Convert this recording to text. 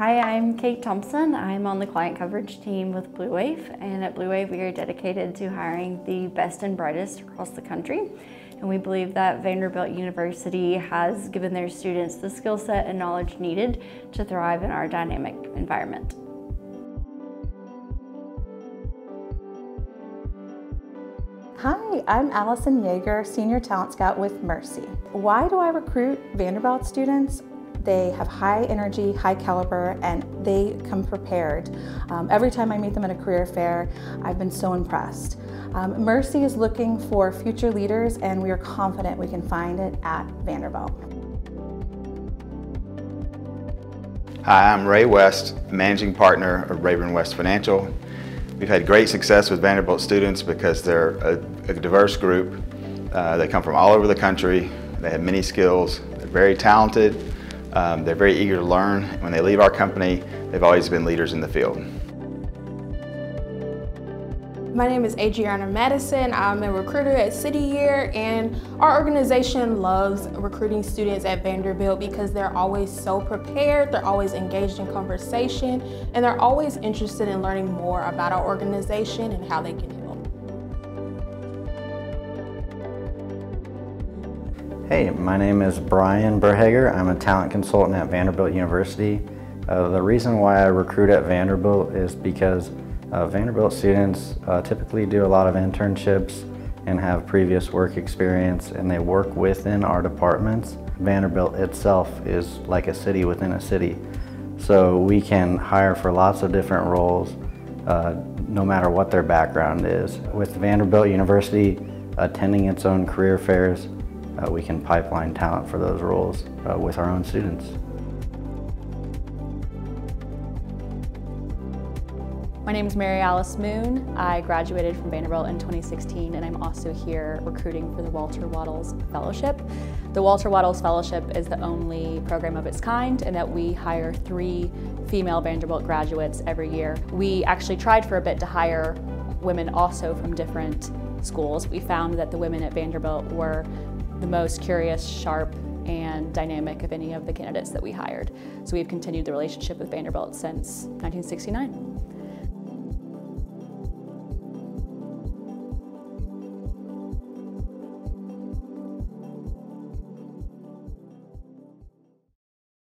Hi, I'm Kate Thompson. I'm on the client coverage team with Blue Wave, and at Blue Wave we are dedicated to hiring the best and brightest across the country. And we believe that Vanderbilt University has given their students the skill set and knowledge needed to thrive in our dynamic environment. Hi, I'm Allison Yeager, Senior Talent Scout with Mercy. Why do I recruit Vanderbilt students? They have high energy, high caliber, and they come prepared. Um, every time I meet them at a career fair, I've been so impressed. Um, Mercy is looking for future leaders, and we are confident we can find it at Vanderbilt. Hi, I'm Ray West, Managing Partner of Rayburn West Financial. We've had great success with Vanderbilt students because they're a, a diverse group. Uh, they come from all over the country. They have many skills. They're very talented. Um, they're very eager to learn. When they leave our company, they've always been leaders in the field. My name is Adriana Madison. I'm a recruiter at City Year and our organization loves recruiting students at Vanderbilt because they're always so prepared, they're always engaged in conversation, and they're always interested in learning more about our organization and how they can Hey, my name is Brian Berhager. I'm a talent consultant at Vanderbilt University. Uh, the reason why I recruit at Vanderbilt is because uh, Vanderbilt students uh, typically do a lot of internships and have previous work experience and they work within our departments. Vanderbilt itself is like a city within a city. So we can hire for lots of different roles uh, no matter what their background is. With Vanderbilt University attending its own career fairs, uh, we can pipeline talent for those roles uh, with our own students. My name is Mary Alice Moon. I graduated from Vanderbilt in 2016 and I'm also here recruiting for the Walter Wattles Fellowship. The Walter Wattles Fellowship is the only program of its kind in that we hire three female Vanderbilt graduates every year. We actually tried for a bit to hire women also from different schools. We found that the women at Vanderbilt were the most curious, sharp, and dynamic of any of the candidates that we hired. So we've continued the relationship with Vanderbilt since 1969.